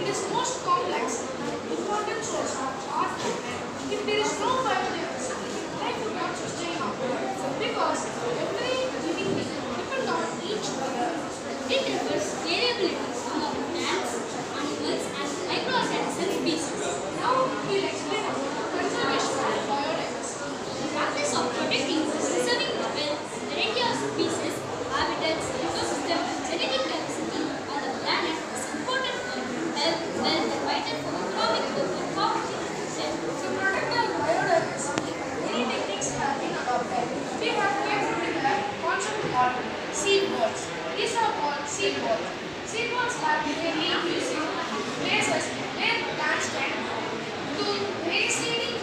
It is most complex and important source of art. If there is no biomass, life would not sustain because every living thing depends on each seed. These are called seed balls. Seed balls are mainly used in places where plants can grow to raise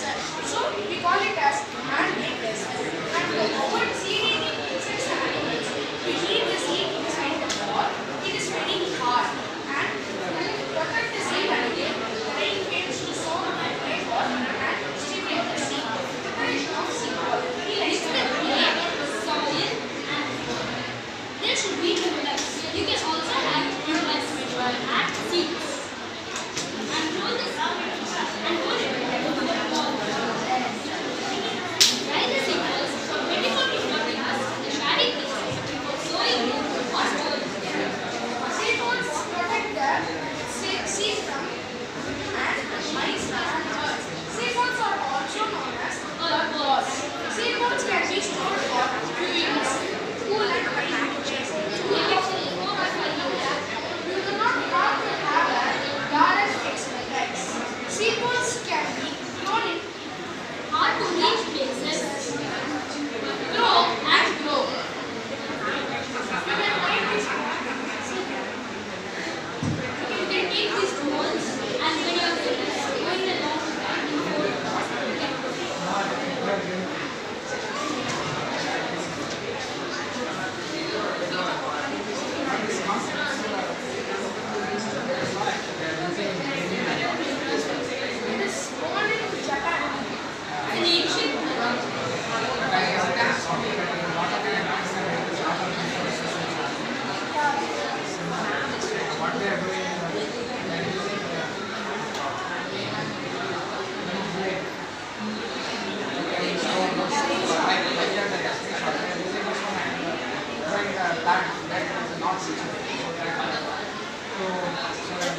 Yes, sir. that that is not situated. So, so